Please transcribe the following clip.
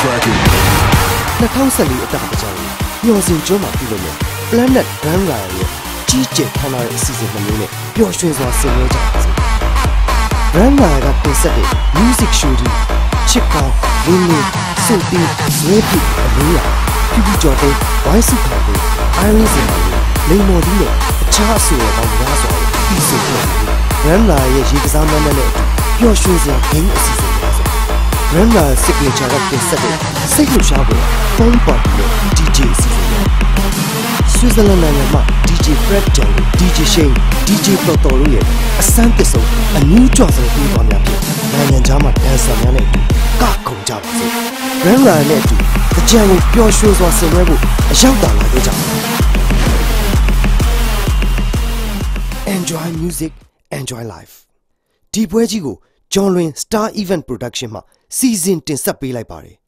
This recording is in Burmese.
cracking. 2014အတပကြောင်ညော်စင်ကျွန်းမှာပြုလုပ်မယ် Planet Grand Ride ရဲ့ကြီးကျယ်ခမ်းနားတဲ့အစီအစဉ်တစ်မျိုးနဲ့ပျော်ရွှင်စွာဆင်နွှဲကြပါစို့ Grand Ride ကတင်ဆက်တဲ့ music show ဒီချစ်ကောင်းလင်းလင်းစုပ်ပြီးရဲပြီးအလေးရပြပြကြော်တဲ့ဝိုင်းစုခံတဲ့ Iron စင်ပါလို့လိမ္မော်ဒီနဲ့အခြားအဆိုတော်ပေါင်းများစွာကိုပြီးဆိုကြတယ် Grand Ride ရဲ့ရေကစားမန်းနဲ့အတူပျော်ရွှင်စရာဂိမ်းအစီအစဉ်များစွာ Randa signature ကတင်ဆက်တဲ့စိတ်လှရှားဖို့ဖုန်းပေါ်ပြီး DJ အစီအစဉ်နဲ့ဆွစ်ဇာလန်နိုင်ငံမှာ DJ Fred John DJ Shane DJ Toto တို့ရဲ့အစမ်းသစ်ဆုံးအနည်းကြွဆုံးပြီးပါများဖြစ်နိုင်ငံခြားမှာဒန်ဆာများနဲ့ကခုန်ကြပါစို့ Randa နဲ့အတူအကြံကိုပျော်ရွှင်စွာဆင်နွှဲဖို့အရောက်တာလာခဲ့ကြပါ Enjoy music enjoy life ဒီပွဲကြီးကို John Lin Star Event Production မှ စီစဉ်တင်ဆက်ပေးလိုက်ပါတယ်